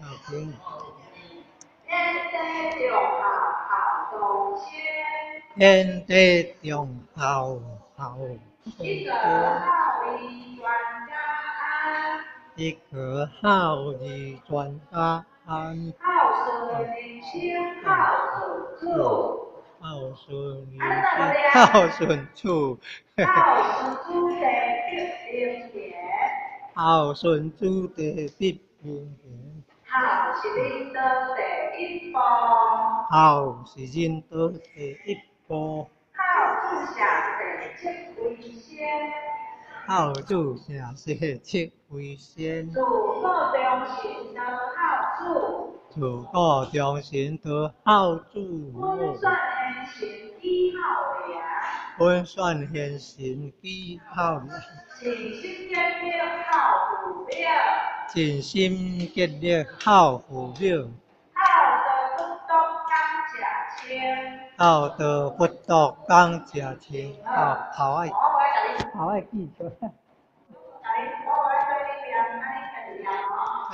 好听。天地中好好东西，天地中好好一个好一专家安，一个好的专家安，好顺人生好顺处，好顺利好顺处，好顺处地得灵田，好顺处地必灵田，好是领导第一步，好是认得第一步，好注下第七为先，好做下社七位先，自我中心的好处，自古中心得好主温算现行以好良。本算现行记好良。尽心竭力好父母，尽心竭力好父母，好德不多甘食清。好德不独讲食清。好，好爱，好爱记住。甲你